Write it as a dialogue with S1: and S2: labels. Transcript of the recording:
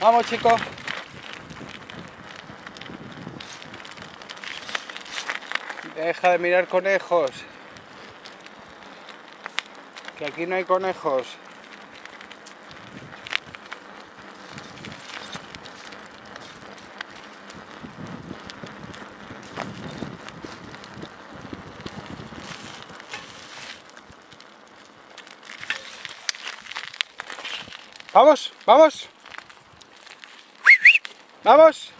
S1: Vamos, chicos. Deja de mirar conejos. Que aquí no hay conejos. Vamos, vamos. Vamos.